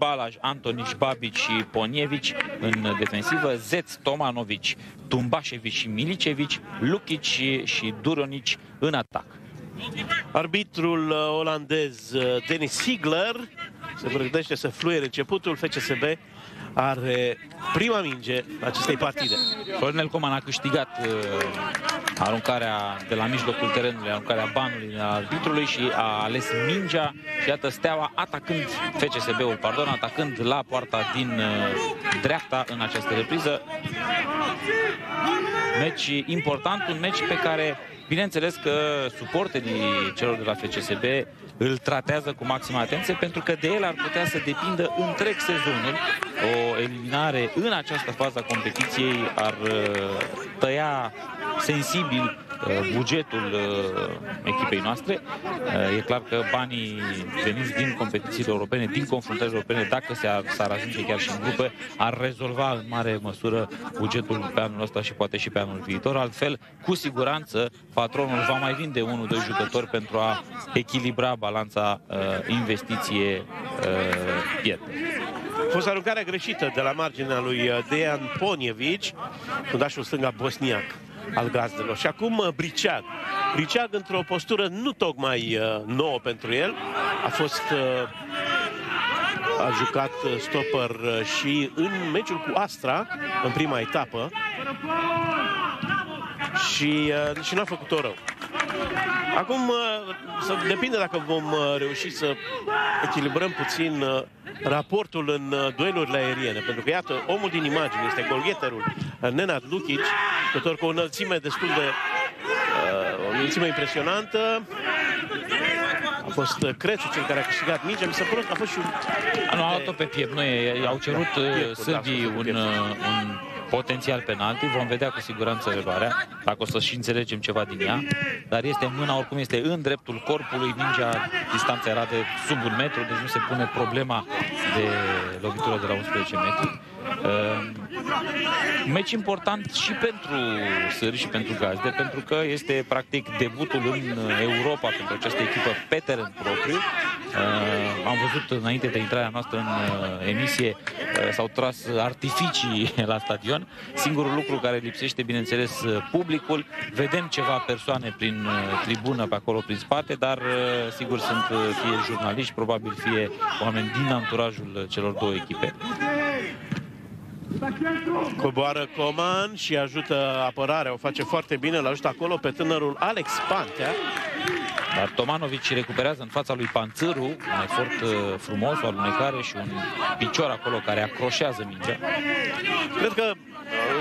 Balaj, Antonici, Șbabici și Ponievici în defensivă, Zeț, Tomanovici, Tumbașevici și Milicevici, Lukic și Duronici în atac. Arbitrul uh, olandez uh, Denis Sigler se pregătește să fluiere începutul. FCSB are prima minge acestei partide. Florinel Coman a câștigat uh, aruncarea de la mijlocul terenului, aruncarea banului al arbitrului și a ales mingea și iată Steaua atacând FCSB-ul, pardon, atacând la poarta din uh, dreapta în această repriză. Meci important, un meci pe care Bineînțeles că suporterii celor de la FCSB îl tratează cu maximă atenție pentru că de el ar putea să depindă întreg sezonul. O eliminare în această fază a competiției ar uh, tăia sensibil Uh, bugetul uh, echipei noastre. Uh, e clar că banii veniți din competițiile europene, din confruntările europene, dacă s-ar ajunge chiar și în grupă, ar rezolva în mare măsură bugetul pe anul ăsta și poate și pe anul viitor. Altfel, cu siguranță, patronul va mai vinde unul, doi jucători pentru a echilibra balanța investiție-pierdere. A fost aruncarea greșită de la marginea lui Dejan Ponievici, fundașul stânga bosniac al gazdelor. Și acum uh, Briceag. Briceag într-o postură nu tocmai uh, nouă pentru el. A fost uh, a jucat stopper și în meciul cu Astra, în prima etapă. Și, și n-a făcut-o rău. Acum, să depinde dacă vom reuși să echilibrăm puțin raportul în duelurile aeriene. Pentru că, iată, omul din imagine este golgheterul Nenad Lukic, jucător cu o înălțime destul de... Uh, o înălțime impresionantă. A fost Crețu cel care a câștigat mingea. Mi se pare că a fost și un... A, nu, a luat-o pe piept. Nu, au cerut da, uh, sârbii da, un, un potențial penalti. Vom vedea cu siguranță revarea, dacă o să și înțelegem ceva din ea. Dar este în mâna, oricum este în dreptul corpului. Mingea, distanța era de sub un metru, deci nu se pune problema de lovitură de la 11 metri. Uh, meci important și pentru Sâri și pentru Gazde, pentru că este practic debutul în Europa pentru această echipă pe teren propriu. Uh, am văzut înainte de intrarea noastră în uh, emisie, uh, s-au tras artificii la stadion. Singurul lucru care lipsește, bineînțeles, uh, publicul. Vedem ceva persoane prin uh, tribună pe acolo, prin spate, dar uh, sigur sunt uh, fie jurnaliști, probabil fie oameni din anturajul celor două echipe. Coboară Coman și ajută apărarea, o face foarte bine, îl ajută acolo pe tânărul Alex Pantea. Dar Tomanovici recuperează în fața lui Panțâru, un efort uh, frumos, o alunecare și un picior acolo care acroșează mingea. Cred că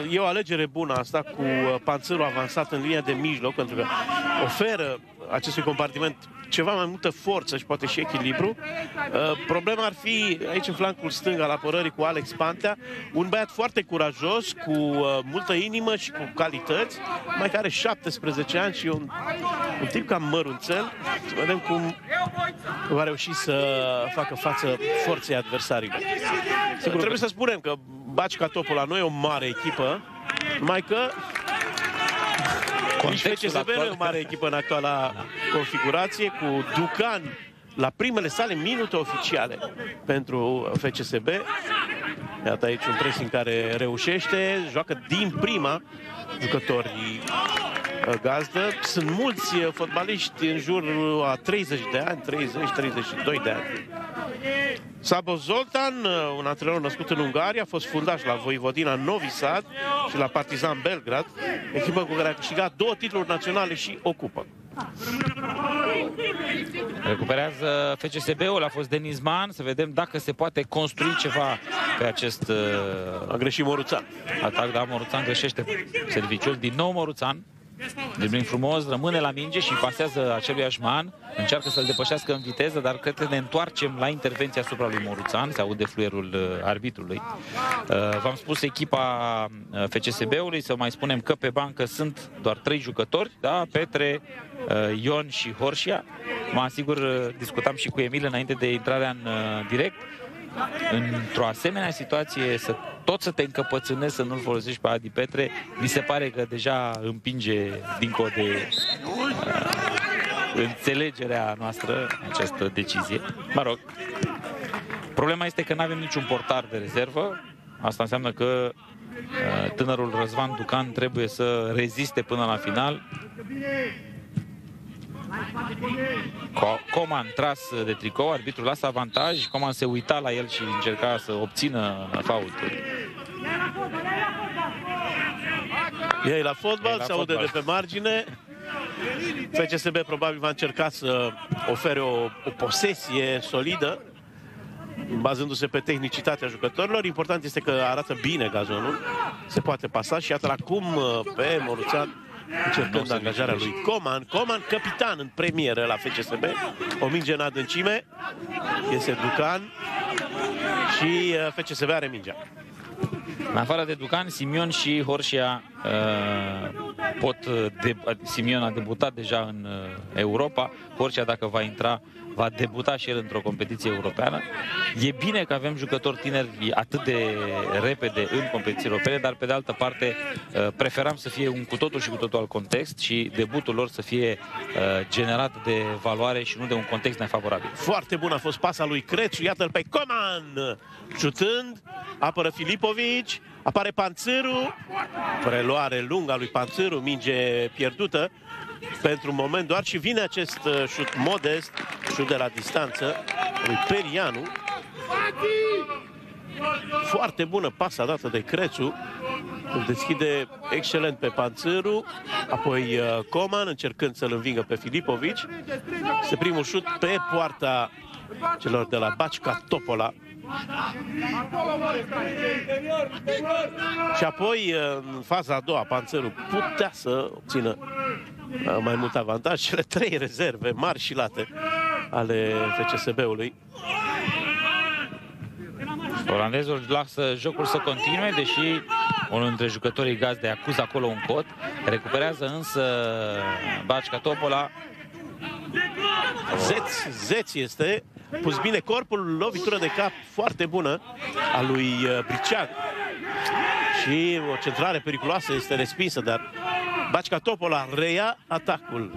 uh, e o alegere bună asta cu uh, Panțâru avansat în linia de mijloc, pentru că oferă acestui compartiment ceva mai multă forță și poate și echilibru. Uh, problema ar fi aici în flancul stâng al apărării cu Alex Pantea, un băiat foarte curajos, cu uh, multă inimă și cu calități, mai care 17 ani și un, un tip cam mărunțel. Să vedem cum va reuși să facă față forței adversarilor. Sigur, trebuie să spunem că Baci ca topul la noi e o mare echipă, numai că Contextul FCSB actual... e o mare echipă în actuala da. configurație, cu Ducan la primele sale minute oficiale pentru FCSB. Iată aici un pressing care reușește, joacă din prima jucătorii uh, gazdă. Sunt mulți uh, fotbaliști în jur a 30 de ani, 30-32 de ani. Sabo Zoltan, uh, un antrenor născut în Ungaria, a fost fundaș la Voivodina Novi Sad și la Partizan Belgrad, echipă cu care a câștigat două titluri naționale și ocupă. Recuperează FCSB-ul, a fost Denis Man, să vedem dacă se poate construi ceva pe acest... Uh, a greșit Moruțan. Atac, da, Moruțan greșește serviciul. Din nou Moruțan. Dribling frumos, rămâne la minge și pasează acelui Așman. Încearcă să-l depășească în viteză, dar cred că ne întoarcem la intervenția asupra lui Moruțan. Se aude fluierul uh, arbitrului. Uh, v-am spus echipa uh, FCSB-ului, să mai spunem că pe bancă sunt doar trei jucători, da? Petre, Ion și Horșia. Mă asigur, discutam și cu Emil înainte de intrarea în direct într-o asemenea situație să tot să te încăpățânezi să nu-l folosești pe Adi Petre, mi se pare că deja împinge dincolo de uh, înțelegerea noastră această decizie. Mă rog, Problema este că nu avem niciun portar de rezervă. Asta înseamnă că uh, tânărul Răzvan Ducan trebuie să reziste până la final. Coman tras de tricou, arbitrul lasă avantaj, Coman se uita la el și încerca să obțină faultul. Ei la fotbal, la se aude de pe margine. FCSB probabil va încerca să ofere o, o posesie solidă, bazându-se pe tehnicitatea jucătorilor. Important este că arată bine gazonul, se poate pasa și iată la cum pe Moruțan încercând angajarea lui Coman. Coman, capitan în premieră la FCSB, o minge în adâncime, este Ducan și uh, FCSB are mingea. În afară de Ducan, Simion și Horșia uh, pot... De, Simion a debutat deja în uh, Europa. Horșia, dacă va intra, va debuta și el într-o competiție europeană. E bine că avem jucători tineri atât de repede în competiții europene, dar pe de altă parte uh, preferam să fie un cu totul și cu totul alt context și debutul lor să fie uh, generat de valoare și nu de un context nefavorabil. Foarte bun a fost pasa lui Crețu, iată-l pe Coman, șutând, apără Filipovici, apare Panțâru, preluare lungă a lui Panțâru, minge pierdută, pentru moment doar și vine acest uh, șut modest, șut de la distanță, lui Perianu. Foarte bună pasa dată de Crețu. Îl deschide excelent pe Panțăru, apoi uh, Coman încercând să-l învingă pe Filipovici. Este primul șut pe poarta celor de la Bacica Topola. Și apoi, uh, în faza a doua, Panțărul putea să obțină mai mult avantaj. Cele trei rezerve mari și late ale FCSB-ului. Olandezul lasă jocul să continue, deși unul dintre jucătorii gazde acuză acolo un cot. Recuperează însă Bacica Topola. Zeț, Zeț este pus bine corpul, lovitură de cap foarte bună a lui uh, Briceag. Și o centrare periculoasă este respinsă, dar Bacica Topola reia atacul.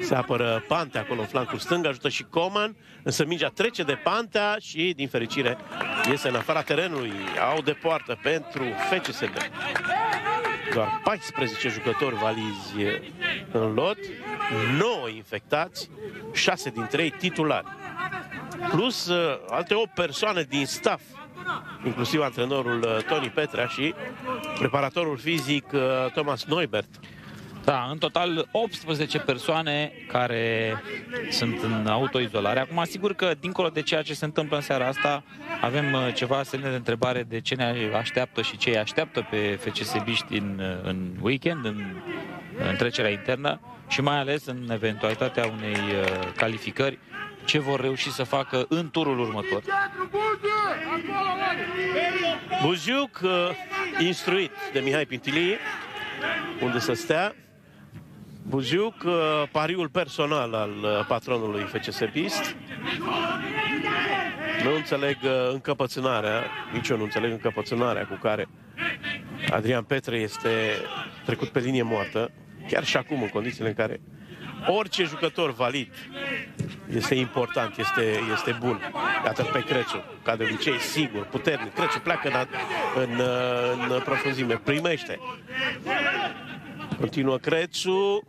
Se apără Pantea acolo în flancul stâng, ajută și Coman, însă mingea trece de Pantea și, din fericire, iese în afara terenului. Au de poartă pentru FCSB. Doar 14 jucători valizi în lot, 9 infectați, 6 dintre ei titulari. Plus uh, alte 8 persoane din staff inclusiv antrenorul uh, Tony Petrea și preparatorul fizic uh, Thomas Neubert. Da, în total 18 persoane care sunt în autoizolare. Acum, asigur că, dincolo de ceea ce se întâmplă în seara asta, avem uh, ceva semne de întrebare de ce ne așteaptă și ce îi așteaptă pe FCSB-ști în, în weekend, în, în trecerea internă și mai ales în eventualitatea unei calificări ce vor reuși să facă în turul următor. Buziuc, uh, instruit de Mihai Pintilii, unde să stea. Buziuc, uh, pariul personal al uh, patronului FCSBist. Nu înțeleg încăpățânarea, nici eu nu înțeleg încăpățânarea cu care Adrian Petre este trecut pe linie moartă, chiar și acum, în condițiile în care orice jucător valid este important, este, este bun. Iată pe Creciu, ca de obicei, sigur, puternic. Creciu pleacă în, în, în profunzime, primește. Continuă Creciu,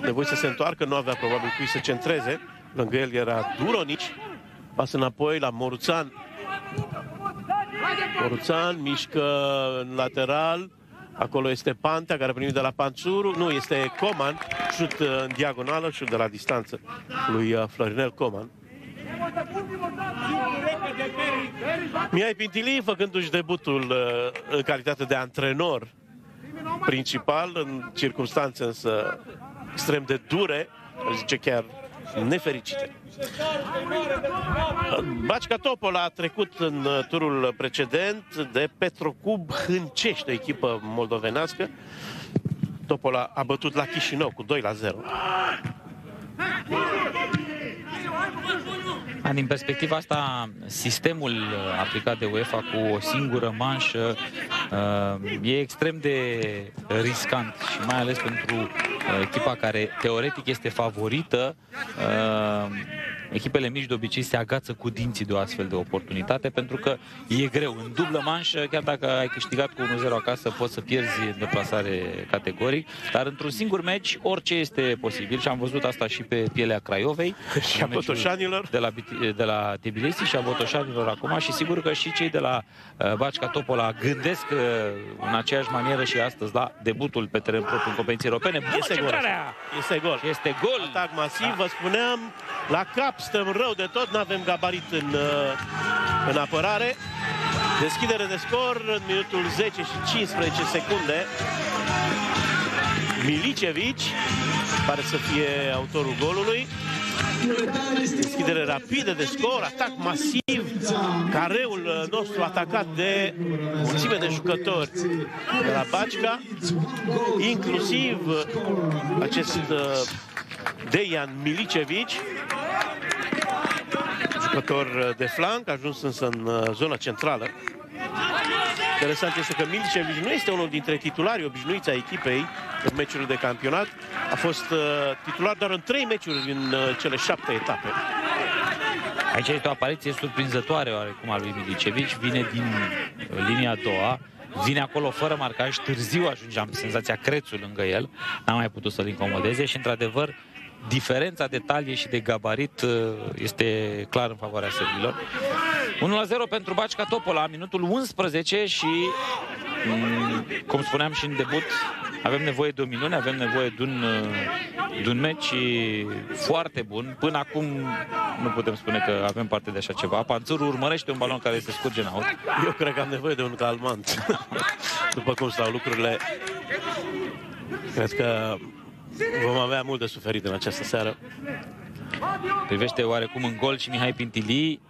nevoie să se întoarcă, nu avea probabil cui să centreze. Lângă el era Duronici, pasă înapoi la Moruțan. Moruțan mișcă în lateral, Acolo este Pantea, care a primit de la Panțuru. Nu, este Coman, șut uh, în diagonală, șut de la distanță lui uh, Florinel Coman. Mihai Pintili, făcându-și debutul uh, în calitate de antrenor principal, în circunstanțe însă extrem de dure, zice chiar nefericite. Bacica Topol a trecut în uh, turul precedent de Petrocub Hâncești, o echipă moldovenească. Topola a bătut la Chișinău cu 2 la 0. Din perspectiva asta, sistemul aplicat de UEFA cu o singură manșă uh, e extrem de riscant și mai ales pentru echipa care teoretic este favorită echipele mici de obicei se agață cu dinții de o astfel de oportunitate pentru că e greu. În dublă manșă, chiar dacă ai câștigat cu 1-0 acasă, poți să pierzi în deplasare categoric, dar într-un singur meci orice este posibil și am văzut asta și pe pielea Craiovei și a Botoșanilor de la, de la Tbilisi și a Botoșanilor acum și sigur că și cei de la uh, Bacica Topola gândesc uh, în aceeași manieră și astăzi la debutul pe teren propriu în competiții europene. Bună este gol. Este gol. Este gol. Atac masiv, da. vă spuneam, la cap stăm rău de tot, nu avem gabarit în, uh, în apărare. Deschidere de scor în minutul 10 și 15 secunde. Milicevici pare să fie autorul golului. Deschidere rapidă de scor, atac masiv, careul uh, nostru atacat de mulțime de jucători de la Bacica, inclusiv uh, acest Dejan Milicevici, jucător uh, de flanc, a ajuns însă în uh, zona centrală. Interesant este că Milicevic nu este unul dintre titularii obișnuiți a echipei în meciurile de campionat. A fost uh, titular doar în trei meciuri din cele șapte etape. Aici este o apariție surprinzătoare oarecum a lui Milicevic. Vine din linia a doua, vine acolo fără marcaj, târziu ajunge, am senzația Crețul lângă el, n-a mai putut să-l incomodeze și într-adevăr diferența de talie și de gabarit uh, este clar în favoarea sărbilor. 1-0 pentru Bacica Topola, minutul 11 și, mm, cum spuneam și în debut, avem nevoie de o minune, avem nevoie de un, uh, de un meci foarte bun. Până acum nu putem spune că avem parte de așa ceva. Panțurul urmărește un balon care se scurge în aut. Eu cred că am nevoie de un calmant. După cum stau lucrurile, cred că Vom avea mult de suferit în această seară. Privește oarecum în gol și Mihai Pintili.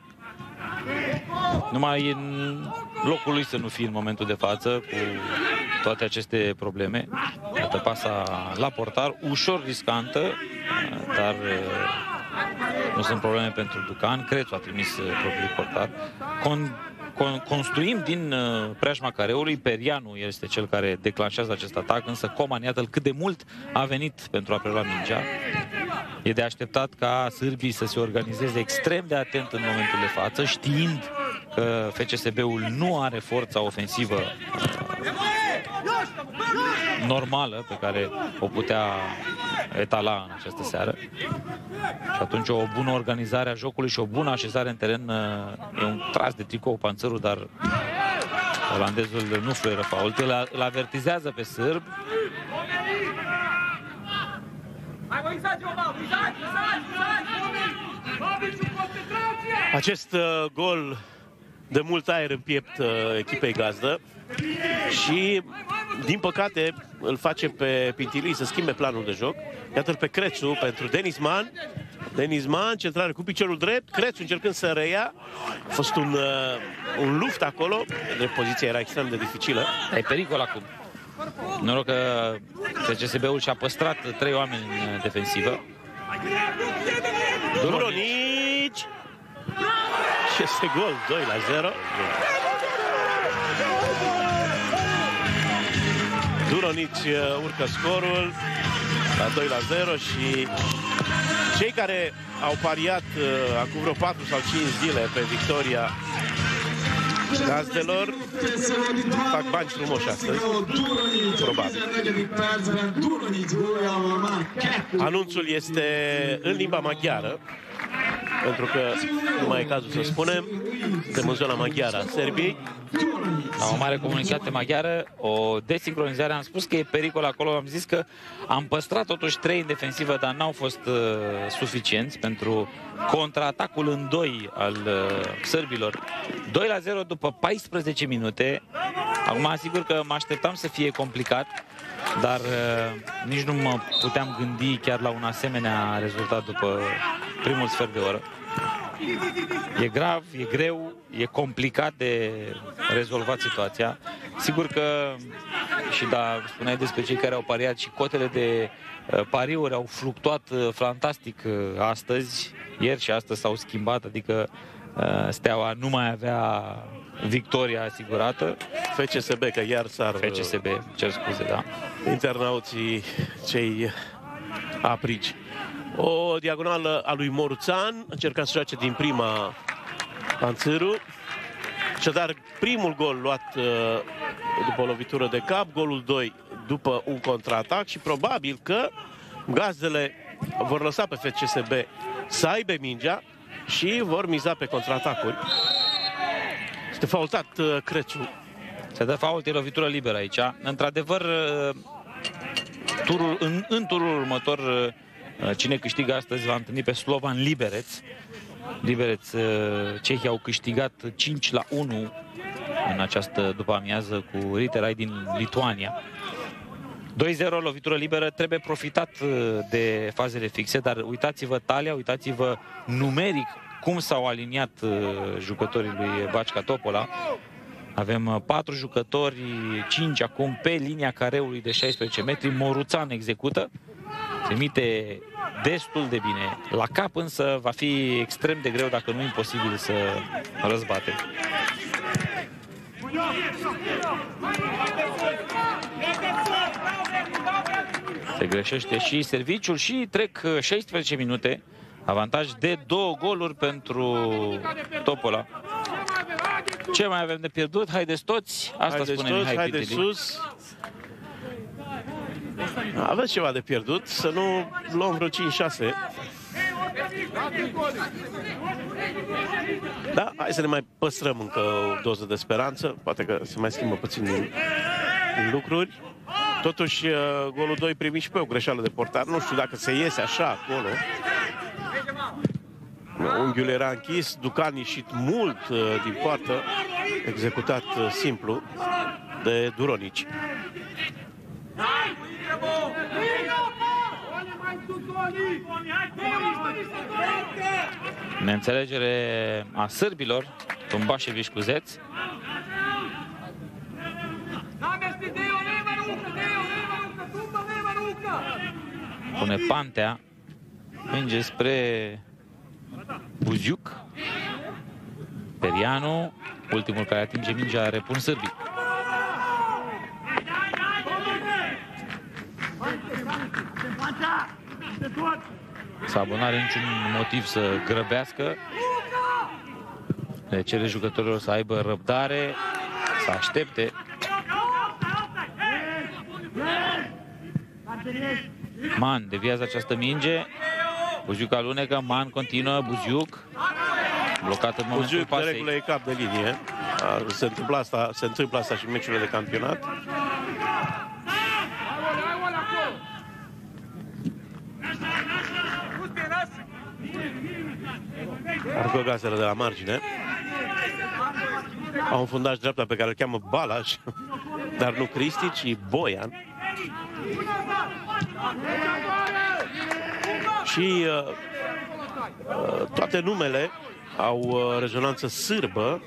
Numai în locul lui să nu fie în momentul de față cu toate aceste probleme. Iată pasa la portar, ușor riscantă, dar nu sunt probleme pentru Ducan. Crețu a trimis propriul portar. Con con construim din uh, preajma careului. Perianu este cel care declanșează acest atac, însă Coman, iată cât de mult a venit pentru a prelua mingea. E de așteptat ca sârbii să se organizeze extrem de atent în momentul de față, știind că FCSB-ul nu are forța ofensivă normală pe care o putea etala în această seară. Și atunci o bună organizare a jocului și o bună așezare în teren e un tras de tricou panțărul, dar olandezul nu fluieră fault. Îl, îl avertizează pe sârb. Acest uh, gol de mult aer în piept uh, echipei gazdă și, din păcate, îl face pe Pintili să schimbe planul de joc. Iată-l pe Crețu pentru Denis Man. Denis Man, centrare cu piciorul drept, Crețu încercând să reia. A fost un, uh, un luft acolo, de poziția era extrem de dificilă. E pericol acum. Noroc că CSB-ul și-a păstrat trei oameni în defensivă. Duronici! Și este gol, 2 la 0. Duronici uh, urcă scorul la 2 la 0 și cei care au pariat uh, acum vreo 4 sau 5 zile pe victoria gazdelor fac bani frumoși astăzi. Probabil. Anunțul este în limba maghiară pentru că nu mai e cazul să spunem, suntem în zona maghiară a Serbiei. La o mare comunitate maghiară, o desincronizare, am spus că e pericol acolo, am zis că am păstrat totuși trei în defensivă, dar n-au fost uh, suficienți pentru contraatacul în doi al uh, sărbilor. 2 la 0 după 14 minute. Acum, asigur că mă așteptam să fie complicat, dar uh, nici nu mă puteam gândi chiar la un asemenea rezultat după primul sfert de oră. E grav, e greu, e complicat de rezolvat situația. Sigur că, și da, spuneai despre cei care au pariat și cotele de uh, pariuri au fluctuat uh, fantastic uh, astăzi, ieri și astăzi s-au schimbat, adică Steaua nu mai avea victoria asigurată. FCSB, că iar s-ar... FCSB, cer scuze, da. Internauții cei aprici. O diagonală a lui Moruțan, încerca să joace din prima Panțâru. Așadar, primul gol luat uh, după o lovitură de cap, golul 2 după un contraatac și probabil că gazdele vor lăsa pe FCSB să aibă mingea și vor miza pe contraatacuri. Este faultat uh, Crețu. Se dă fault, e lovitură liberă aici. Într-adevăr, uh, turul, în, în turul următor, cine câștigă astăzi va întâlni pe Slovan Libereț. Libereț, cehii au câștigat 5 la 1 în această după amiază cu Riterai din Lituania. 2-0, lovitură liberă, trebuie profitat uh, de fazele fixe, dar uitați-vă talia, uitați-vă numeric cum s-au aliniat uh, jucătorii lui Bacica Topola. Avem uh, patru jucători, cinci acum pe linia careului de 16 metri. Moruțan execută, trimite destul de bine. La cap însă va fi extrem de greu, dacă nu imposibil, să răzbate. Se greșește și serviciul și trec 16 uh, minute. Avantaj de două goluri pentru Topola. Ce mai avem de pierdut? Haideți toți! Asta haideți spune toți, Mihai haideți Pitili. sus! Aveți ceva de pierdut, să nu luăm vreo 5-6. Da, hai să ne mai păstrăm încă o doză de speranță. Poate că se mai schimbă puțin din, din lucruri. Totuși, uh, golul 2 primit și pe o greșeală de portar. Nu știu dacă se iese așa acolo. Unghiul era închis, Ducan ieșit mult uh, din poartă, executat uh, simplu de Duronici. Neînțelegere a sârbilor, Tumbașeviș cu Zeț. Pune Pantea, minge spre Buziuc. Perianu, ultimul care atinge mingea, repun sârbii. Sabo nu are niciun motiv să grăbească. Le cere jucătorilor să aibă răbdare, să aștepte. Man deviază această minge. Buziuc alunecă, Man continuă, Buziuc. Blocat în momentul Buziuc, de pasei. regulă, e cap de linie. A, Se întâmplă asta, se întâmplă asta și în meciurile de campionat. Arcă gazelă de la margine. Au un fundaș dreapta pe care îl cheamă Balaj, dar nu Cristi, ci Boian. Și uh, uh, toate numele au uh, rezonanță sârbă,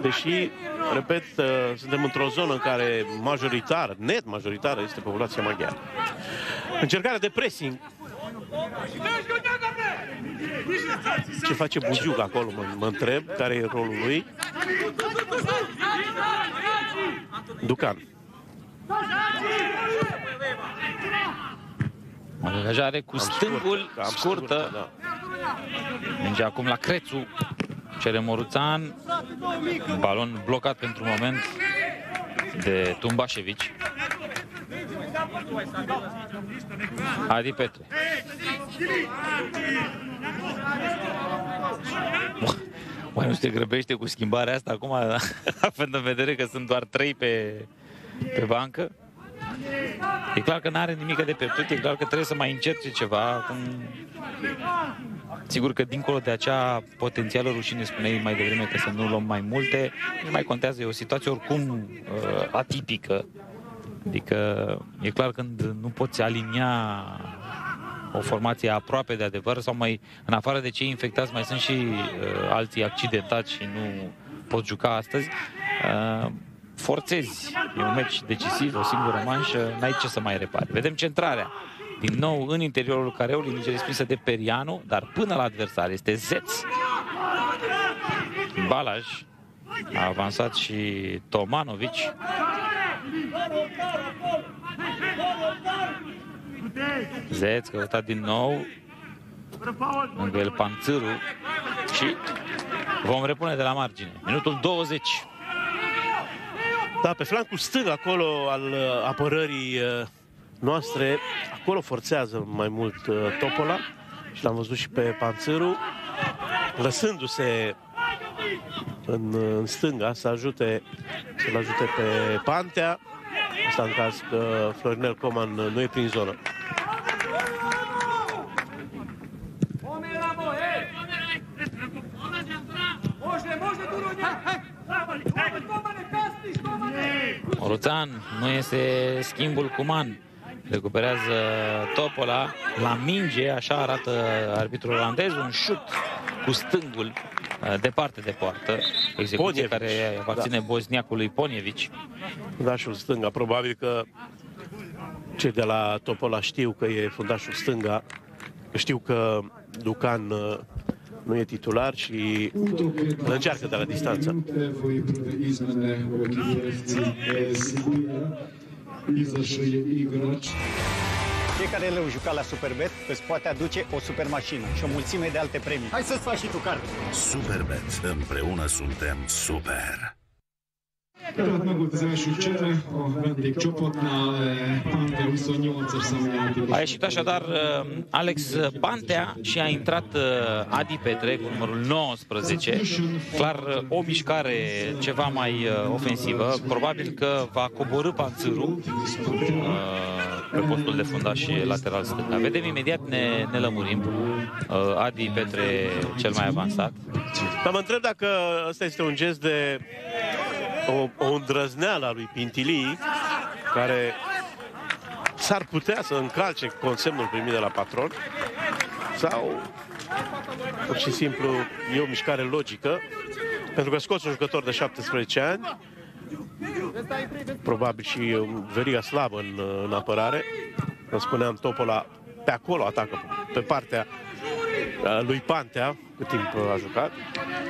deși, repet, uh, suntem într-o zonă în care majoritar, net majoritară, este populația maghiară. Încercarea de pressing. Ce face Buziuc acolo, mă, mă întreb, care e rolul lui. Ducan. Angajare cu Cam stângul, cam scurtă. da. Minge acum la Crețu. Cere Moruțan. Balon blocat pentru moment de Tumbașevici. Adi Petre. Oare nu se grăbește cu schimbarea asta acum, având în vedere că sunt doar trei pe, pe bancă? E clar că nu are nimic de pierdut, e clar că trebuie să mai încerce ceva. Acum... Sigur că dincolo de acea potențială rușine, spuneai mai devreme că să nu luăm mai multe, nu mai contează, e o situație oricum uh, atipică. Adică e clar când nu poți alinia o formație aproape de adevăr sau mai, în afară de cei infectați, mai sunt și uh, alții accidentați și nu pot juca astăzi. Uh, forțezi. E un meci decisiv, o singură manșă, n-ai ce să mai repari. Vedem centrarea. Din nou în interiorul careului, minge respinsă de Perianu, dar până la adversar este Zeț. Balaj A avansat și Tomanovici. Zeț căutat din nou. Lângă el Panțâru. Și vom repune de la margine. Minutul 20. Da, pe flancul stâng acolo al uh, apărării uh, noastre, acolo forțează mai mult uh, Topola și l-am văzut și pe Panțâru, lăsându-se în, în stânga să ajute, să-l ajute pe Pantea, asta în caz că Florinel Coman nu e prin zonă. Oruțan, nu este schimbul cu Man. Recuperează Topola la minge, așa arată arbitrul olandez, un șut cu stângul uh, departe de poartă. Execuție Ponievici. care aparține da. bosniacului Ponievici. Fundașul stânga, probabil că cei de la Topola știu că e fundașul stânga. Știu că Ducan uh, nu e titular și îl încearcă de la distanță. Fiecare leu jucat la Superbet îți poate aduce o super mașină și o mulțime de alte premii. Hai să-ți faci și tu card. Superbet. Împreună suntem super. Tehát megoldás csere, a vendégcsapatnál Pante 28 A ieșit așadar uh, Alex Pantea și a intrat uh, Adi Petre cu numărul 19. Clar uh, o mișcare ceva mai ofensivă. Probabil că va coborâ Panțâru pe postul de fundaș și lateral stânga. Vedem imediat, ne, ne lămurim. Adi Petre cel mai avansat. Dar mă întreb dacă ăsta este un gest de o, o îndrăzneală a lui Pintili, care s-ar putea să încalce consemnul primit de la patron, sau pur și simplu e o mișcare logică, pentru că scoți un jucător de 17 ani, probabil și veriga slabă în, în apărare, îmi spuneam, Topola pe acolo atacă, pe partea lui Pantea, cât timp a jucat,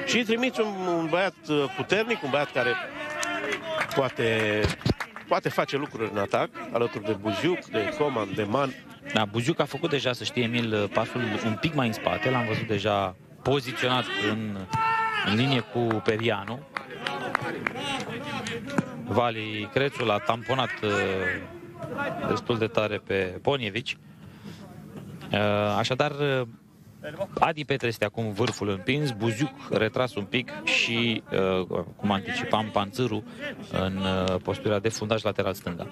și trimiți un, un băiat puternic, un băiat care poate, poate face lucruri în atac, alături de Buziuc, de Coman, de Man. Da, Buziuc a făcut deja, să știe Emil, pasul un pic mai în spate, l-am văzut deja poziționat în, în linie cu Perianu. Vali Crețu l-a tamponat uh, destul de tare pe Ponievici. Uh, așadar, uh, Adi Petre este acum vârful împins, Buziuc retras un pic și, uh, cum anticipam, Panțâru în uh, postura de fundaj lateral stânga.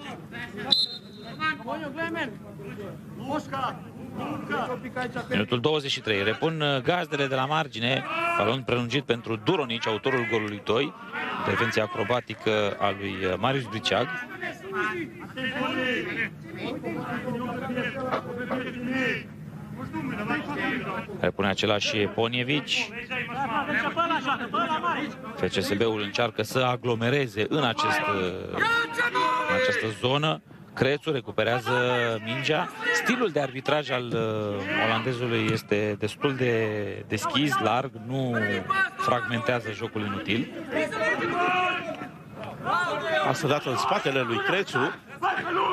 Minutul 23. Repun uh, gazdele de la margine. Balon prelungit pentru Duronici, autorul golului 2. Intervenția acrobatică a lui Marius Briceag. Repune același Ponievici. FCSB-ul încearcă să aglomereze în, acest, în această zonă. Crețu recuperează mingea. Stilul de arbitraj al uh, olandezului este destul de deschis, larg, nu fragmentează jocul inutil. Asta dată în spatele lui Crețu.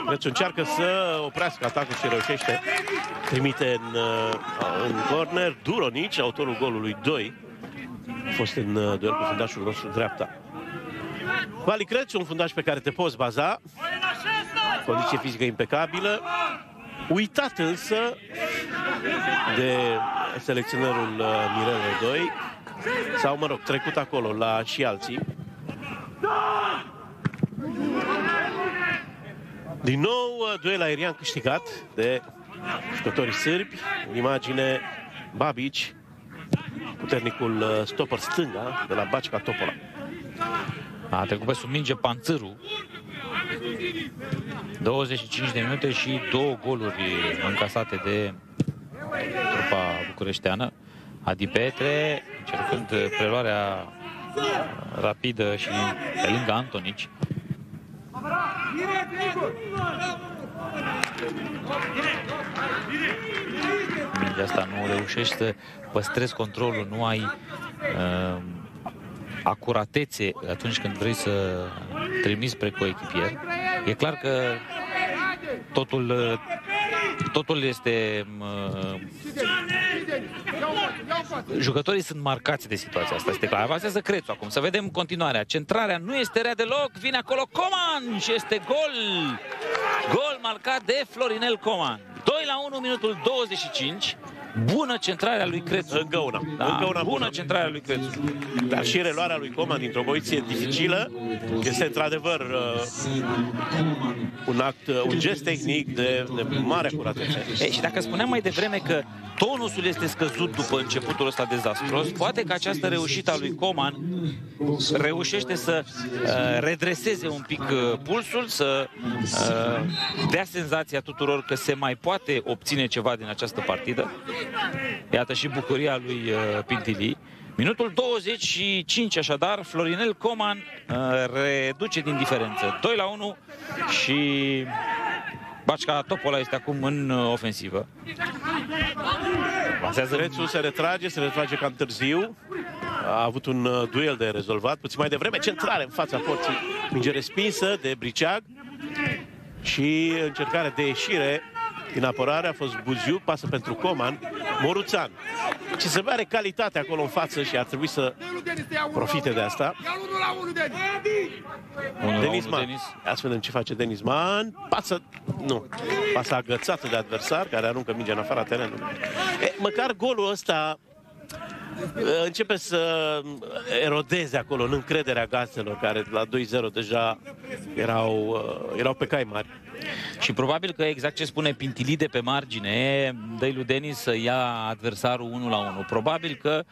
Crețu încearcă să oprească atacul și reușește. Trimite în, uh, în corner Duronici, autorul golului 2. A fost în uh, duel cu fundașul nostru dreapta. Vali Crețu, un fundaș pe care te poți baza. Condiție fizică impecabilă. Uitat însă de selecționerul uh, Mirele 2. Sau, mă rog, trecut acolo la și alții. Din nou, uh, duel aerian câștigat de jucătorii sârbi. În imagine, Babici, puternicul uh, stopper stânga de la Bacica Topola. A trecut pe sub minge Panțâru. 25 de minute și două goluri încasate de trupa bucureșteană. Adi Petre, încercând preluarea rapidă și pe lângă Antonici. Mingea asta nu reușești să păstrezi controlul, nu ai uh, acuratețe atunci când vrei să trimiți spre coechipier. E clar că totul, uh, totul este... Uh, jucătorii sunt marcați de situația asta, este clar. Avansează Crețu acum, să vedem continuarea. Centrarea nu este rea deloc, vine acolo Coman și este gol! Gol marcat de Florinel Coman. 2 la 1, minutul 25. Bună centrarea lui Crețu. Încă una. Da, Încă una bună, bună. centrarea lui Crețu. Dar și reluarea lui Coman dintr-o poziție dificilă este într-adevăr uh, un act, uh, un gest tehnic de, de mare acuratețe. Ei, și dacă spuneam mai devreme că tonusul este scăzut după începutul ăsta dezastros, poate că această reușită a lui Coman reușește să uh, redreseze un pic uh, pulsul, să uh, dea senzația tuturor că se mai poate obține ceva din această partidă. Iată și bucuria lui uh, Pintili. Minutul 25, așadar, Florinel Coman uh, reduce din diferență. 2 la 1 și Bașca Topola este acum în uh, ofensivă. Avansează Crețu se retrage, se retrage cam târziu. A avut un uh, duel de rezolvat. Puțin mai devreme, centrare în fața porții. Minge respinsă de Briceag. Și încercarea de ieșire din apărare a fost Buziu, pasă pentru Coman, Moruțan. Și se are calitate acolo în față și ar trebui să profite de asta. unul la Denis unul, Man. Denis. Ia să vedem ce face Denis Man. Pasă, nu, pasă agățată de adversar care aruncă mingea în afara terenului. E, măcar golul ăsta e, începe să erodeze acolo în încrederea gazdelor care la 2-0 deja erau, e, erau pe cai mari. Și probabil că exact ce spune Pintili de pe margine, dă lui Denis să ia adversarul 1 la 1. Probabil că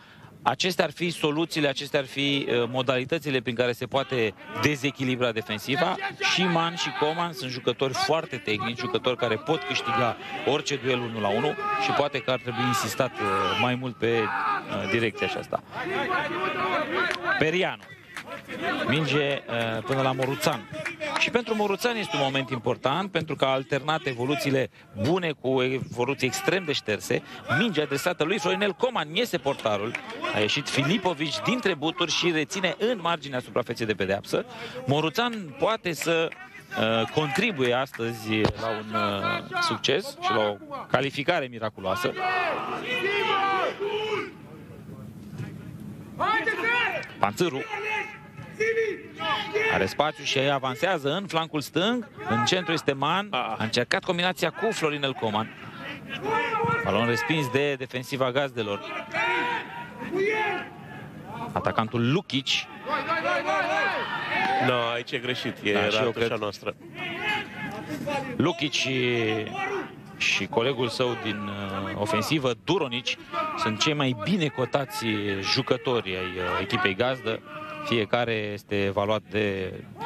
acestea ar fi soluțiile, acestea ar fi uh, modalitățile prin care se poate dezechilibra defensiva. Și Man și Coman sunt jucători foarte tehnici, jucători care pot câștiga orice duel 1 la 1 și poate că ar trebui insistat uh, mai mult pe uh, direcția aceasta. Periano. Minge uh, până la Moruțan. Și pentru Moruțan este un moment important, pentru că a alternat evoluțiile bune cu evoluții extrem de șterse. Minge adresată lui Florinel Coman, iese portarul. A ieșit Filipovici dintre buturi și reține în marginea suprafeței de pedeapsă. Moruțan poate să uh, contribuie astăzi la un uh, succes și la o calificare miraculoasă. Panțâru are spațiu și avansează în flancul stâng. În centru este Man. A încercat combinația cu Florinel Coman. Balon respins de defensiva gazdelor. Atacantul Lukic. Nu, no, aici e greșit, e Da, da, și eu ratușa cred. noastră. Lukic și, și colegul său din uh, ofensivă, Duronici, sunt cei mai bine cotați jucători ai uh, echipei gazdă. Fiecare este evaluat de uh,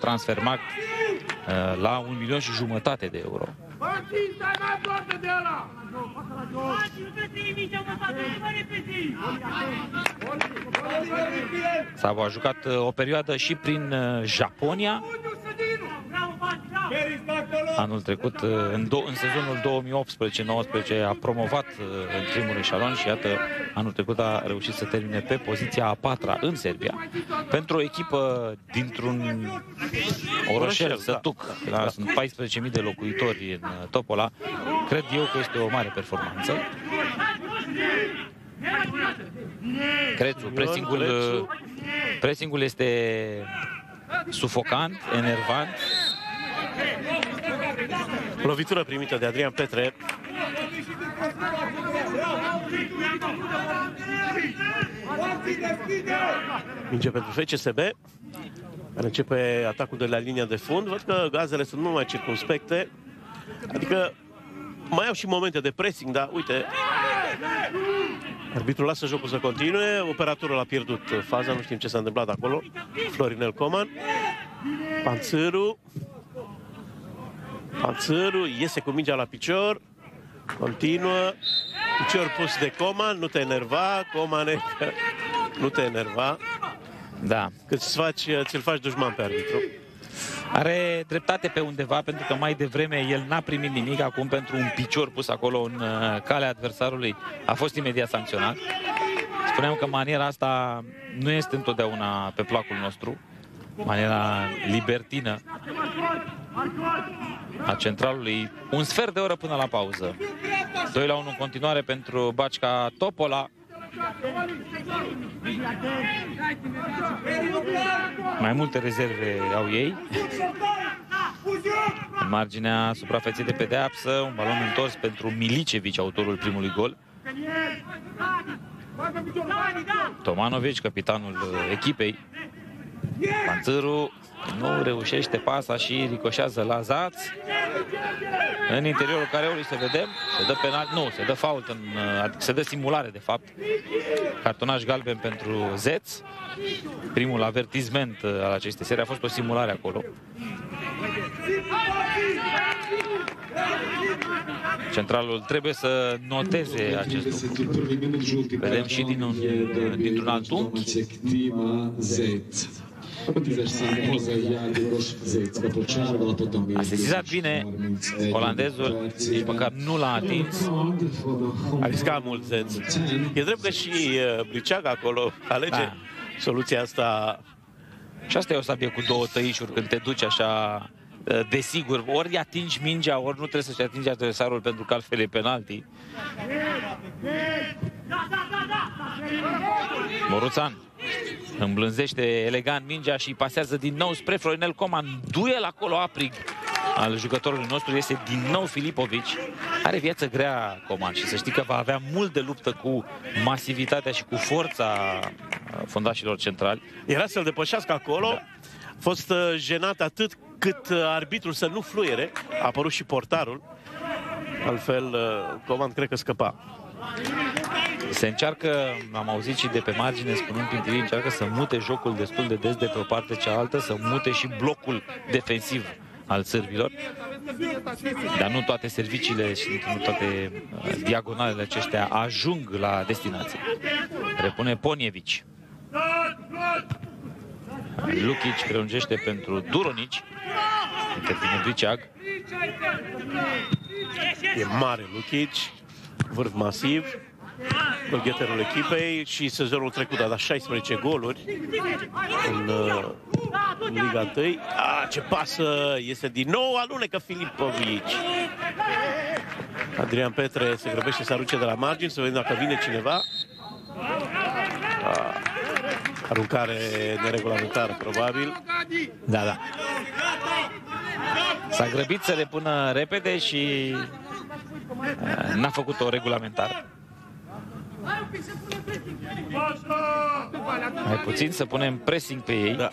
Transfermarkt uh, la un milion și jumătate de euro. Savo a jucat uh, o perioadă și prin uh, Japonia. Anul trecut, uh, în, do- în sezonul 2018-19, a promovat uh, în primul eșalon și iată, anul trecut a reușit să termine pe poziția a patra în Serbia. Pentru o echipă dintr-un orășel, Orășel, da. sătuc, da. sunt 14.000 de locuitori în uh, Topola, cred eu că este o mare performanță. Crețu, pressingul, Crețu. pressingul este sufocant, enervant. Lovitură primită de Adrian Petre. Minge pentru FCSB. Care începe atacul de la linia de fund. Văd că gazele sunt mult mai circumspecte. Adică mai au și momente de pressing, dar uite, Arbitrul lasă jocul să continue, operatorul a pierdut faza, nu știm ce s-a întâmplat acolo. Florinel Coman, Panțâru, Panțâru iese cu mingea la picior, continuă, picior pus de Coman, nu te enerva, Comane, că nu te enerva, Da. că ți faci, ți-l faci dușman pe arbitru. Are dreptate pe undeva, pentru că mai devreme el n-a primit nimic, acum pentru un picior pus acolo în uh, calea adversarului a fost imediat sancționat. Spuneam că maniera asta nu este întotdeauna pe placul nostru. Maniera libertină a centralului. Un sfert de oră până la pauză. 2 la 1 în continuare pentru Bacica Topola. Mai multe rezerve au ei. În marginea suprafeței de pedeapsă, un balon întors pentru Milicevici, autorul primului gol. Tomanovici, capitanul echipei. Panțâru nu reușește pasa și ricoșează la Zaț. În interiorul careului să vedem, se dă penal, nu, se dă fault, în, adică se dă simulare de fapt. Cartonaj galben pentru Zeț. Primul avertizment al acestei serii a fost o simulare acolo. Centralul trebuie să noteze acest lucru. Vedem și din un, dintr-un alt unghi. A sesizat bine olandezul, nici măcar nu l-a atins. A riscat mult Zeț. E drept că și uh, Briceaga acolo alege da. soluția asta. Și asta e o sabie cu două tăișuri când te duci așa uh, desigur, ori atingi mingea, ori nu trebuie să-și atingi adversarul pentru că altfel e penalti. Moruțan îmblânzește elegant mingea și pasează din nou spre Florinel Coman. Duel acolo aprig al jucătorului nostru este din nou Filipovici. Are viață grea Coman și să știi că va avea mult de luptă cu masivitatea și cu forța fundașilor centrali. Era să-l depășească acolo. Da. A fost uh, jenat atât cât uh, arbitrul să nu fluiere. A apărut și portarul. Altfel, uh, Coman cred că scăpa. Se încearcă, am auzit și de pe margine spunând Pintirii, încearcă să mute jocul destul de des de pe o parte cealaltă, să mute și blocul defensiv al sârbilor. Dar nu toate serviciile și nu toate uh, diagonalele aceștia ajung la destinație. Repune Ponievici. Lukic prelungește pentru Duronici. Intervine Briceag. E mare Lukic, vârf masiv golgheterul echipei și sezonul trecut a dat 16 goluri în, uh, în Liga 1. A, ce pasă! Este din nou alunecă Filipovici. Adrian Petre se grăbește să arunce de la margini, să vedem dacă vine cineva. A, aruncare neregulamentară, probabil. Da, da. S-a grăbit să le pună repede și uh, n-a făcut o regulamentară. Mai puțin să punem pressing pe ei. Da.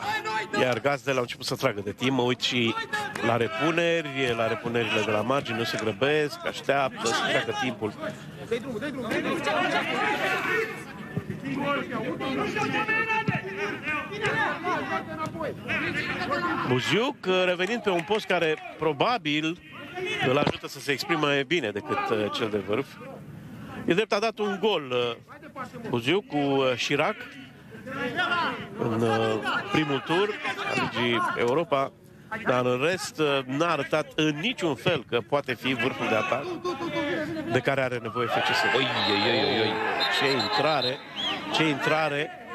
Iar gazdele au început să tragă de timp. Mă uit și la repuneri, la repunerile de la margine, nu se grăbesc, așteaptă, să treacă timpul. Buziuc revenind pe un post care probabil îl ajută să se exprime mai bine decât uh, cel de vârf. E drept, a dat un gol uh, Buziu cu uh, Chirac în uh, primul tur al Ligii Europa, dar în rest n-a arătat în niciun fel că poate fi vârful de atac de care are nevoie FCS. Oi, oi, oi, oi. Ce intrare, ce intrare,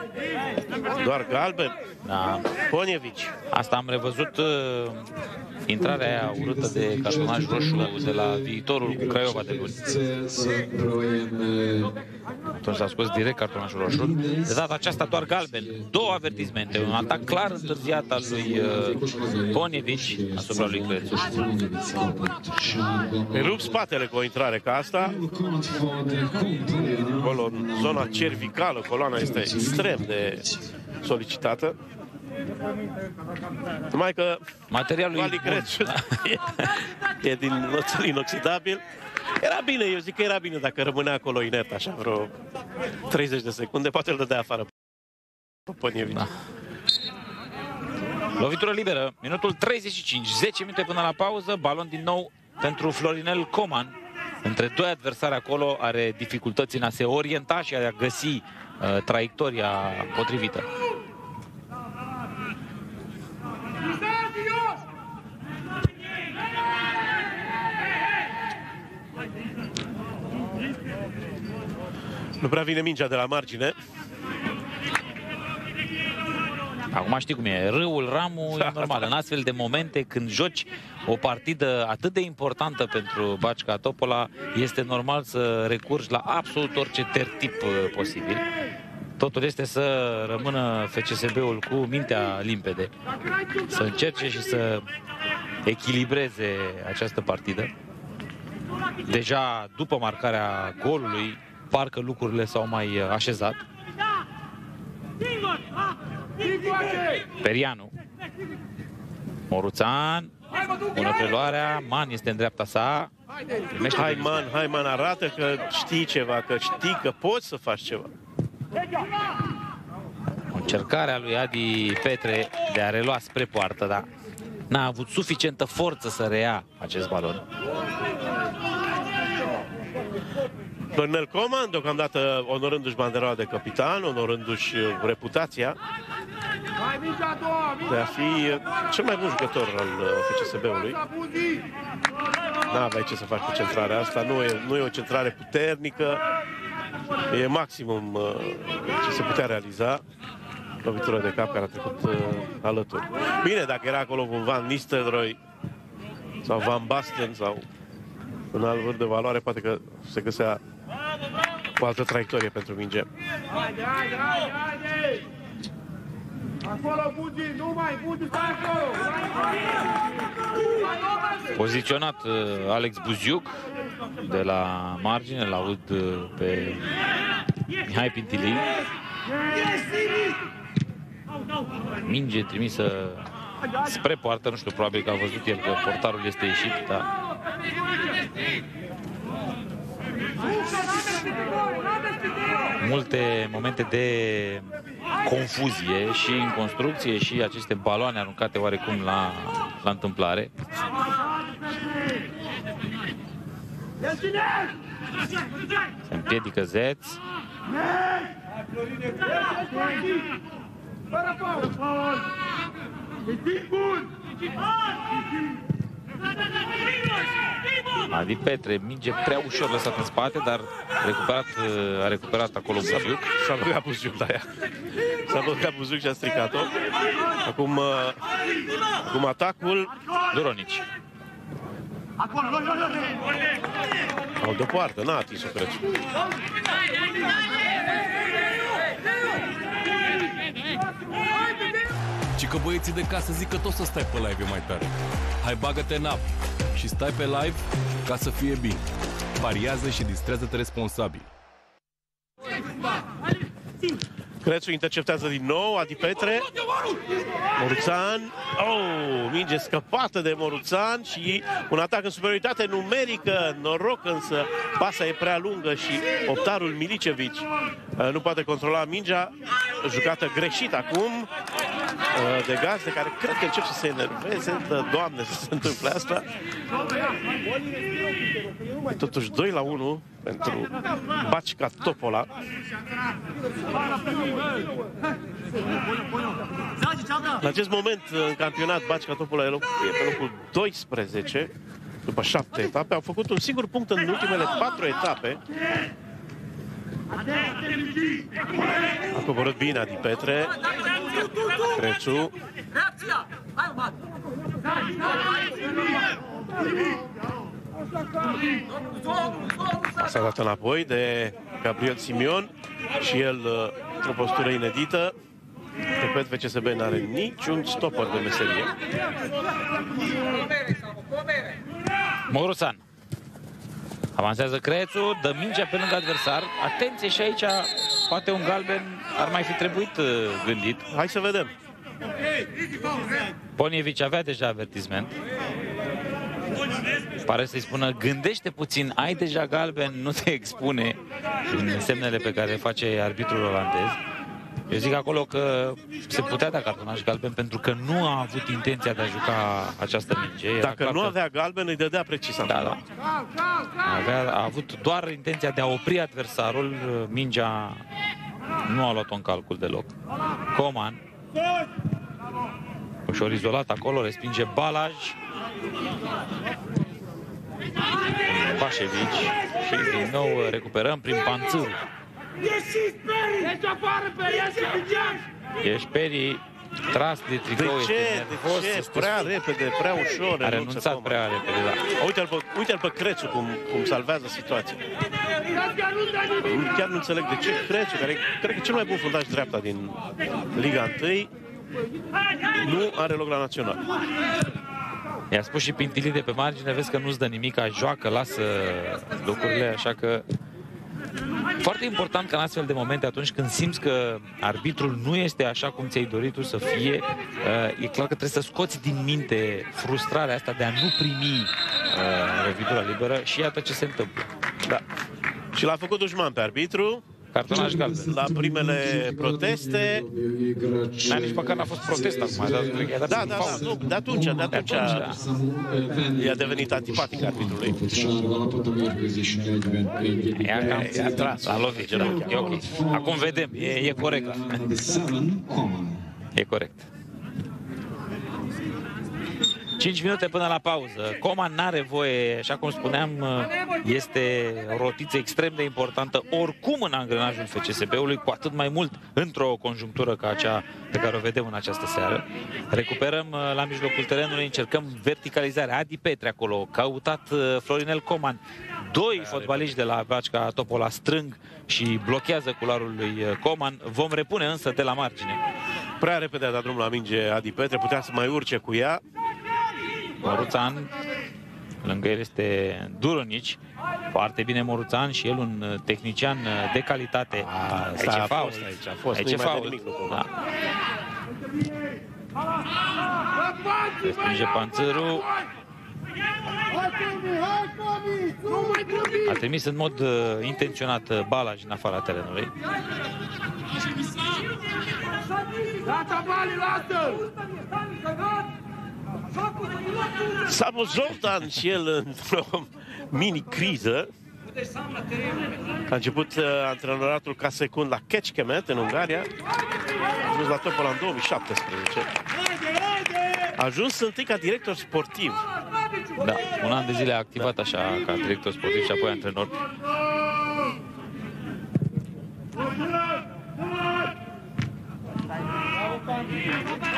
doar galben. Da. Ponievici. Asta am revăzut uh, intrarea aia urâtă de cartonaj roșu de la viitorul cu Craiova de luni. Atunci s-a scos direct cartonajul roșu. De data aceasta doar galben. Două avertizmente. Un atac clar întârziat al lui uh, Ponievici asupra lui Crețu. Îi rup spatele cu o intrare ca asta. Acolo, în zona cervicală, coloana este extrem de solicitată. Numai că materialul Vali Crețu da. e, e din oțel inoxidabil. Era bine, eu zic că era bine dacă rămânea acolo inert așa vreo 30 de secunde, poate îl dădea afară Pănievici. Da. Lovitură liberă, minutul 35, 10 minute până la pauză, balon din nou pentru Florinel Coman. Între doi adversari acolo are dificultăți în a se orienta și a găsi uh, traiectoria potrivită. Nu prea vine mingea de la margine. Acum știi cum e, râul, ramul, e normal. În astfel de momente, când joci o partidă atât de importantă pentru Bacica Topola, este normal să recurgi la absolut orice tertip uh, posibil. Totul este să rămână FCSB-ul cu mintea limpede, să încerce și să echilibreze această partidă. Deja după marcarea golului, parcă lucrurile s-au mai uh, așezat. Perianu. Moruțan. Bună preluarea. Man este în dreapta sa. Primește Hai, de- man, hai, man, arată că știi ceva, că știi că poți să faci ceva. O încercare a lui Adi Petre de a relua spre poartă, dar n-a avut suficientă forță să reia acest balon. Dornel Coman, deocamdată onorându-și banderola de capitan, onorându-și uh, reputația de a fi uh, cel mai bun jucător al uh, FCSB-ului. N-aveai ce să faci cu centrarea asta, nu e, nu e o centrare puternică, e maximum uh, ce se putea realiza. Lovitură de cap care a trecut uh, alături. Bine, dacă era acolo un Van Nistelrooy sau Van Basten sau un alt vârf de valoare, poate că se găsea o altă traiectorie pentru minge. Haide, haide, haide, haide! Acolo, Bugi, nu mai, Bugi, stai acolo! Poziționat uh, Alex Buziuc de la margine, l aud uh, pe Mihai Pintilin. Minge trimisă spre poartă, nu știu, probabil că a văzut el că portarul este ieșit, dar multe momente de confuzie și în construcție și aceste baloane aruncate oarecum la, la întâmplare. Se împiedică Zeț. Fără faul! E timp bun! Adi Petre, minge prea ușor lăsat în spate, dar recuperat, a recuperat acolo Buziuc. S-a băgat Buziuc la ea. S-a băgat Buziuc și a stricat-o. Acum, uh, acum atacul. Duronici. Au de poartă, n-a atins-o, cred. Ci că băieții de casă zic că tot să stai pe live e mai tare. Hai bagă-te în app și stai pe live ca să fie bine. Pariază și distrează-te responsabil. Crețu interceptează din nou, Adi Petre. Moruțan. Oh, minge scăpată de Moruțan și un atac în superioritate numerică. Noroc însă, pasa e prea lungă și optarul Milicevici uh, nu poate controla mingea. Jucată greșit acum uh, de gaz, de care cred că încep să se enerveze. Dă, Doamne, să se întâmple asta. Totuși 2 la 1 pentru Bacica Topola. În acest moment, în campionat, Bacica Topola e, loc, e pe locul 12 după șapte etape. Au făcut un singur punct în ultimele patru etape. A coborât bine Adi Petre. Crețu. S-a dat înapoi de Gabriel Simion și el uh, într-o postură inedită. Repet, FCSB n-are niciun stopper de meserie. Moruțan. Avansează Crețu, dă mingea pe lângă adversar. Atenție și aici, poate un galben ar mai fi trebuit uh, gândit. Hai să vedem. Ponievici avea deja avertisment. Pare să-i spună, gândește puțin, ai deja galben, nu te expune în semnele pe care le face arbitrul olandez. Eu zic acolo că se putea da cartonaș galben pentru că nu a avut intenția de a juca această minge. Era Dacă clar nu că- avea galben, îi dădea precis Da, da. Avea, a avut doar intenția de a opri adversarul. Mingea nu a luat-o în calcul deloc. Coman. Ușor izolat acolo, respinge Balaj. Bașevici. Și din nou recuperăm prin Panțâru. Ieșiți, Peri! Ieși afară, Peri! Ieși pe geam! Ești Peri tras de De tricou, ce? este De nervos, ce? este Prea repede, prea ușor. a renunță renunțat Coman. prea repede, da. Uite-l pe, uite pe Crețu cum, cum salvează situația. Chiar nu înțeleg de ce Crețu, care cred că e cel mai bun fundaș dreapta din Liga 1, nu are loc la național. I-a spus și Pintilide pe margine, vezi că nu-ți dă nimic, joacă, lasă lucrurile, așa că... Foarte important că în astfel de momente, atunci când simți că arbitrul nu este așa cum ți-ai dorit tu să fie, uh, e clar că trebuie să scoți din minte frustrarea asta de a nu primi uh, lovitura liberă și iată ce se întâmplă. Da. Și l-a făcut dușman pe arbitru. Cartonaj galben. La primele proteste. Dar nici măcar n-a fost protest acum, dar cred că i-a dat Da, un da, fault. da, nu, de atunci, de atunci da. i-a devenit antipatic arbitrului. I-a cam i-a tras, a lovit, da, e ok. Acum vedem, e, e corect. E corect. 5 minute până la pauză. Coman n-are voie, așa cum spuneam, este o rotiță extrem de importantă oricum în angrenajul FCSB-ului, cu atât mai mult într-o conjunctură ca cea pe care o vedem în această seară. Recuperăm uh, la mijlocul terenului, încercăm verticalizarea. Adi Petre acolo, căutat uh, Florinel Coman. Doi fotbaliști de la Bacica Topola strâng și blochează cularul lui uh, Coman. Vom repune însă de la margine. Prea repede a dat drumul la minge Adi Petre, putea să mai urce cu ea. Moruțan, lângă el este Duronici, foarte bine Moruțan și el un uh, tehnician uh, de calitate. asta aici e a faul. fost, aici a fost, Aici nu-i e mai de faul. nimic lui Coman. Da. Respinge panțărul. Hai, Comi! Hai, Comi! Nu mai grăbi! A trimis în mod uh, intenționat uh, Balaj în afara terenului. Gata, Bali, lasă-l! Samu Zoltan și el într-o mini-criză. A început uh, antrenoratul ca secund la Kecskemét în Ungaria. A ajuns la Topola în 2017. A ajuns întâi ca director sportiv. Da, un an de zile a activat așa ca director sportiv și apoi antrenor.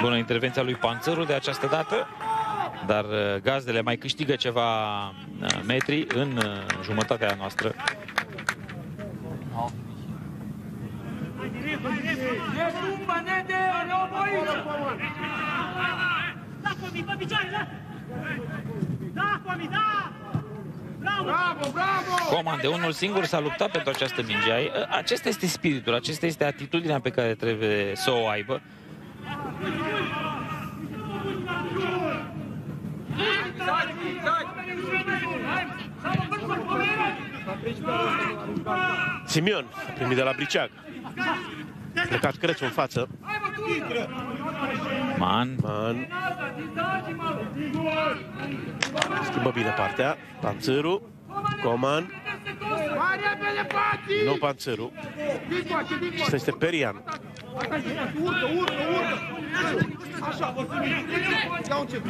Bună intervenția lui Panțărul de această dată, dar uh, gazdele mai câștigă ceva uh, metri în uh, jumătatea noastră. Bravo, bravo! Coman de unul singur s-a luptat pentru această minge. Ai- Acesta este spiritul, acesta este atitudinea pe care trebuie să o aibă. Simion, primit de la Briceag. A plecat Crețu în față. Man, Man. Schimbă bine partea. Panțăru. Coman. Mai repede, Pati! Nu Panțăru. Dicoace, dicoace! Asta este Perian. Urcă, urcă, urcă! Așa! Ia un ce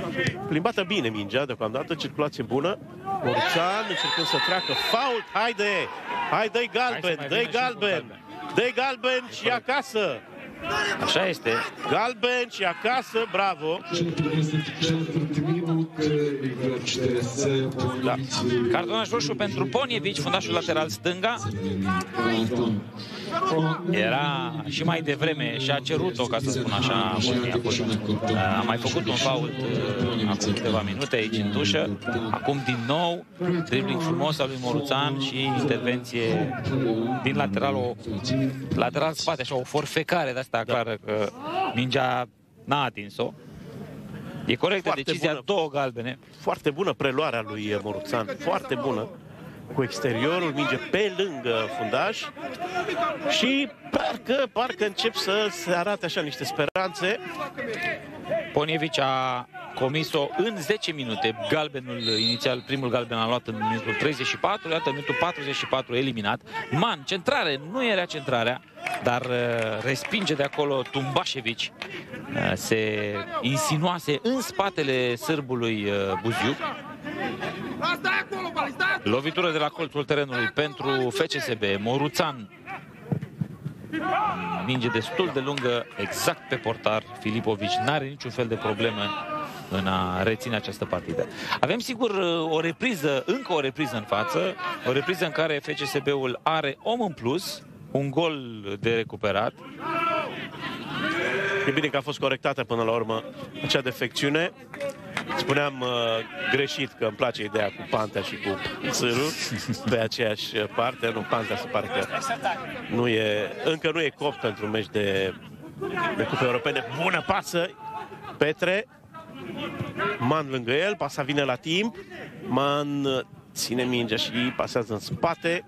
Plimbată bine mingea, deocamdată, circulație bună. Morțan încercând să treacă. Fault, haide! Hai, dă-i Hai galben, să mai dă-i vină și galben! galben. Dă-i galben și acasă! așa este. Galben și acasă, bravo! Da. Cartonaș roșu pentru Ponievici, fundașul lateral stânga. Era și mai devreme și a cerut-o, ca să spun așa, Monia. A mai făcut un fault uh, acum câteva minute aici în tușă. Acum din nou, dribbling frumos al lui Moruțan și intervenție din lateral, o, lateral spate, așa, o forfecare de asta clară că mingea n-a atins-o. E corectă Foarte decizia, bună. două galbene. Foarte bună preluarea lui Moruțan, foarte bună. Cu exteriorul, minge pe lângă fundaș și parcă, parcă încep să se arate așa niște speranțe. Ponievici a comis-o în 10 minute. Galbenul inițial, primul galben a luat în minutul 34, iată minutul 44 eliminat. Man, centrare, nu era centrarea, dar uh, respinge de acolo Tumbașevici. Uh, se insinuase în spatele sârbului uh, Buziuc. Stai acolo, Bali, stai acolo! Lovitură de la colțul terenului pentru FCSB. Moruțan Minge destul de lungă, exact pe portar. Filipovici n-are niciun fel de problemă în a reține această partidă. Avem sigur o repriză, încă o repriză în față, o repriză în care FCSB-ul are om în plus, un gol de recuperat. E bine că a fost corectată până la urmă acea defecțiune. Spuneam uh, greșit că îmi place ideea cu Pantea și cu Țârul pe aceeași parte. Nu, Pantea se pare că nu e, încă nu e cop pentru un meci de, de cupe europene. Bună pasă! Petre, Man lângă el, pasa vine la timp. Man uh, ține mingea și pasează în spate.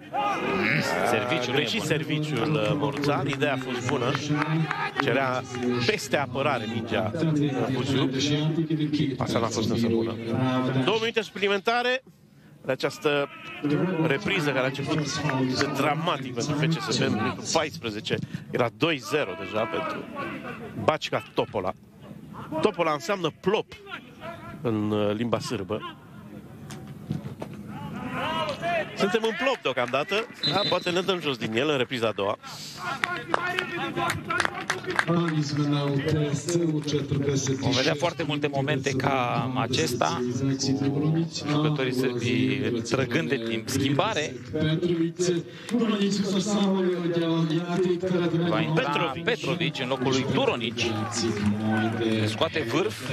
Serviciul a greșit serviciul uh, Morzan, ideea a fost bună. Cerea peste apărare mingea Buziu. Pasa n-a fost însă bună. Două minute suplimentare de această repriză care a început de dramatic pentru FCSB în minutul 14. Era 2-0 deja pentru Bacica Topola. Topola înseamnă plop în uh, limba sârbă. Suntem în plop deocamdată, da? poate ne dăm jos din el în repriza a doua. Vom vedea foarte multe momente ca acesta, cu jucătorii sârbii trăgând de timp. Schimbare. Va intra Petrovic. Petrovic în locul lui Turonici. Scoate vârf.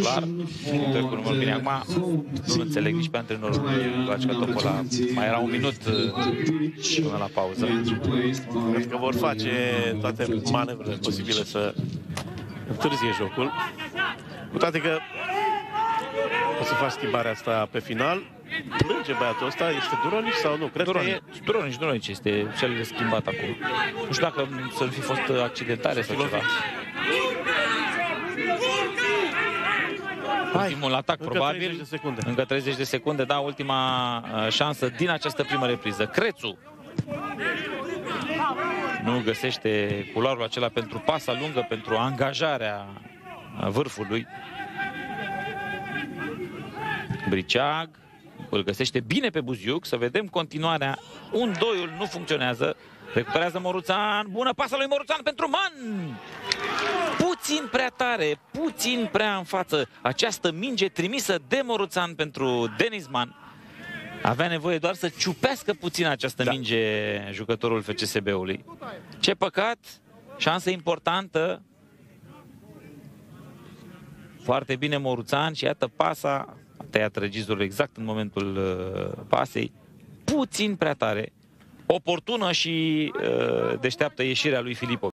Clar, dă cu numărul bine. Acum nu înțeleg nici pe antrenorul Bacica Topola. Mai era un minut uh, până la pauză. Cred că vor face toate manevrele posibile să întârzie jocul. Cu toate că o să faci schimbarea asta pe final. Plânge băiatul ăsta, este Duronic sau nu? Cred că e... Duronici, Duronici, Duronici este cel de schimbat acum. Nu știu dacă să fi fost accidentare sau ceva. Ultimul atac, încă probabil. 30 de secunde. Încă 30 de secunde, da, ultima uh, șansă din această primă repriză. Crețu nu găsește culoarul acela pentru pasa lungă, pentru angajarea uh, vârfului. Briceag îl găsește bine pe Buziuc, să vedem continuarea. Un doiul nu funcționează. Recuperează Moruțan, bună pasa lui Moruțan pentru Man! Puțin prea tare, puțin prea în față. Această minge trimisă de Moruțan pentru Denis Man. Avea nevoie doar să ciupească puțin această da. minge jucătorul FCSB-ului. Ce păcat, șansă importantă. Foarte bine Moruțan și iată pasa. A tăiat regizorul exact în momentul uh, pasei. Puțin prea tare. Oportună și uh, deșteaptă ieșirea lui Filipov.